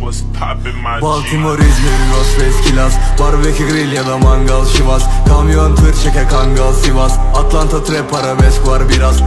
what's poppin' my G. Baltimore, İzmir, Ghostface, Kilas Barbekü grill ya da mangal Şivas. Kamyon tır çeke Kangal Sivas. Atlanta trap arabesk var biraz.